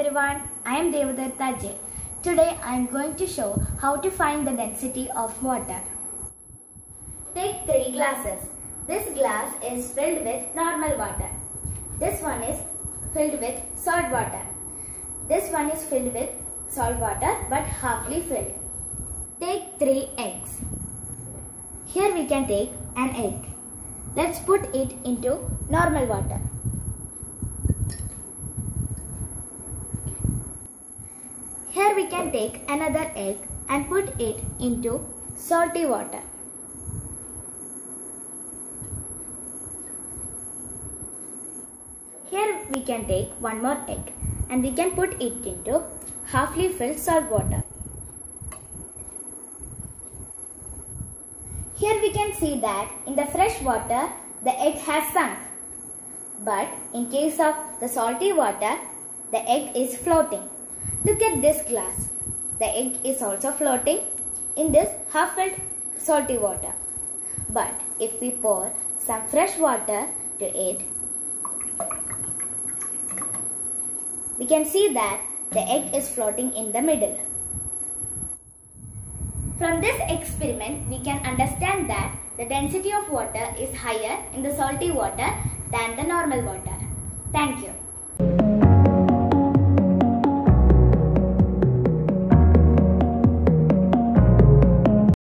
everyone, I am Devadatta J. Today I am going to show how to find the density of water. Take three glasses. This glass is filled with normal water. This one is filled with salt water. This one is filled with salt water but halfly filled. Take three eggs. Here we can take an egg. Let's put it into normal water. Here we can take another egg and put it into salty water. Here we can take one more egg and we can put it into halfly filled salt water. Here we can see that in the fresh water the egg has sunk. But in case of the salty water the egg is floating. Look at this glass. The egg is also floating in this half filled salty water. But if we pour some fresh water to it, we can see that the egg is floating in the middle. From this experiment, we can understand that the density of water is higher in the salty water than the normal water. Thank you.